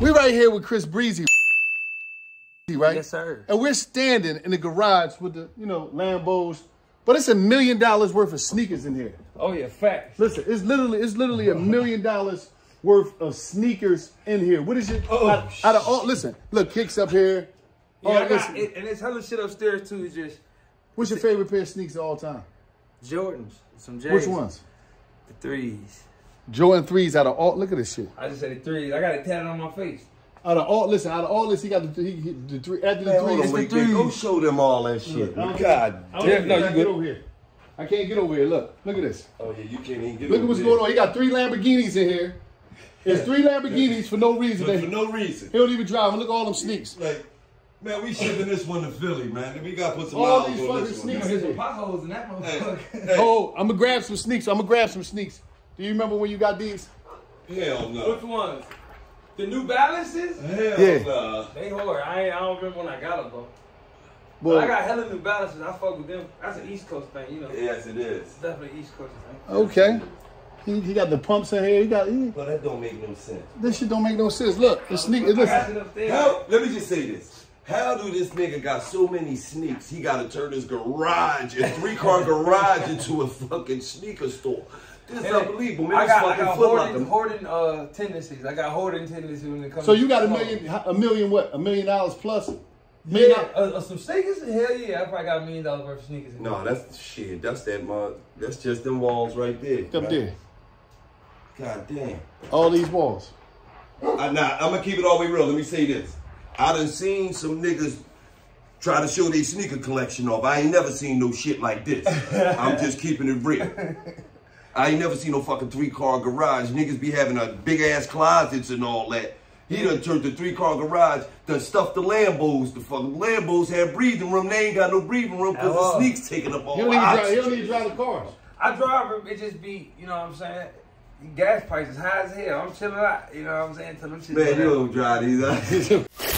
We right here with Chris Breezy, right? Yes, sir. And we're standing in the garage with the, you know, Lambos, but it's a million dollars worth of sneakers in here. Oh yeah, facts. Listen, it's literally, it's literally a million dollars worth of sneakers in here. What is it? Oh, out, out of all, listen, look, kicks up here. Yeah, Oh, I got, it, and it's hella shit upstairs too. It's just what's your favorite pair of sneakers of all time? Jordans, some J's. Which ones? The threes. Jordan threes out of all. Look at this shit. I just said the threes. I got it tatted on my face. Out of all, listen, out of all this, he got the, he, he, the three after the three. it's the wait, man. Go show them all that shit. I don't- God I don't Yeah, even no, I you can good. get over here. I can't get over here. Look, look at this. Oh yeah, you can't even get Look over at what's there. going on. He got three Lamborghinis in here. It's three Lamborghinis for no reason. For, They- for no reason. He don't even drive. Look at all them sneaks. Like, man, we shipping this one to Philly, man. We gotta put some All miles these on this fucking one. sneakers. There's some potholes in that motherfucker. Hey, Oh, I'm gonna grab some sneaks. I'm gonna grab some sneaks. Do you remember when you got these? hell no. Which ones? The New Balances? Hell Yeah. no. They hard. I ain't, I don't remember when I got them though. Well, But I got hella New Balances. I fuck with them. That's an East Coast thing, you know. Yes, it is. It's definitely East Coast thing. okay. He, he got the pumps in here. He got he, But that don't make no sense. this shit. Don't make no sense. Look, the sneak. I got Listen. How? Let me just say this. How do this nigga got so many sneaks? He got to turn his garage, a three car garage, into a fucking sneaker store. This is unbelievable, man. I This got, I got hoarding, hoarding uh, tendencies. I got hoarding tendencies when it comes. so you got a million, a million what? A million dollars plus? Million Yeah, uh, uh, some sneakers. Hell yeah, I probably got a million dollars worth of sneakers. In No, that's shit. That's that mud. That's just them walls right there. up there. God damn. All these walls. I, nah, I'm gonna keep it all the way real. Let me say this. I done seen some niggas try to show their sneaker collection off. I ain't never seen no shit like this. I'm just keeping it real. I ain't never seen no fucking three car garage. Niggas be having a big ass closets and all that. He done turned the three car garage, done stuffed the Lambos. The fucking Lambos have breathing room. They ain't got no breathing room because the sneaks taking up all He the don't even drive. He don't oxygen. even drive the cars. I drive them. It just be, you know what I'm saying. Gas prices high as hell. I'm chilling out. You know what I'm saying. Till them shit Man, go you down. don't drive these.